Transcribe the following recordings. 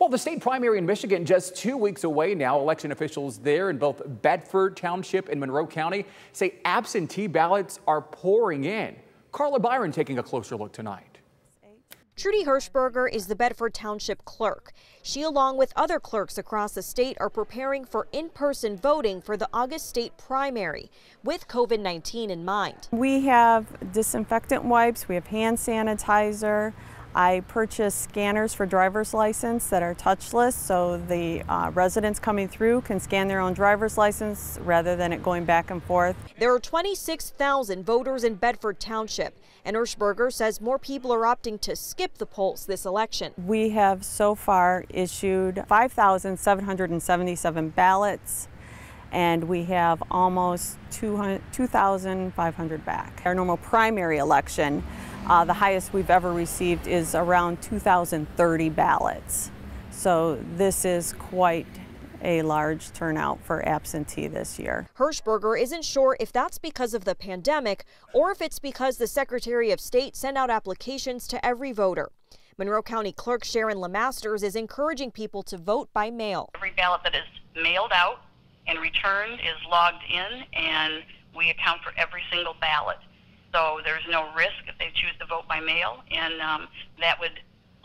Well, the state primary in Michigan just two weeks away now. Election officials there in both Bedford Township and Monroe County say absentee ballots are pouring in. Carla Byron taking a closer look tonight. Trudy Hirschberger is the Bedford Township clerk. She, along with other clerks across the state, are preparing for in-person voting for the August state primary with COVID-19 in mind. We have disinfectant wipes, we have hand sanitizer, I purchased scanners for driver's license that are touchless so the uh, residents coming through can scan their own driver's license rather than it going back and forth. There are 26,000 voters in Bedford Township and Hirschberger says more people are opting to skip the polls this election. We have so far issued 5,777 ballots and we have almost 2,500 back. Our normal primary election uh, the highest we've ever received is around 2,030 ballots. So this is quite a large turnout for absentee this year. Hirschberger isn't sure if that's because of the pandemic or if it's because the Secretary of State sent out applications to every voter. Monroe County Clerk Sharon LeMasters is encouraging people to vote by mail. Every ballot that is mailed out and returned is logged in and we account for every single ballot. So there's no risk if they choose to vote by mail, and um, that would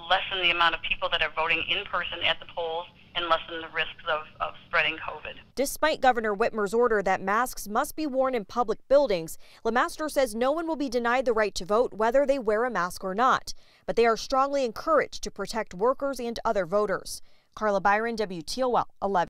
lessen the amount of people that are voting in person at the polls and lessen the risks of, of spreading COVID. Despite Governor Whitmer's order that masks must be worn in public buildings, LeMaster says no one will be denied the right to vote whether they wear a mask or not. But they are strongly encouraged to protect workers and other voters. Carla Byron, WTOL 11.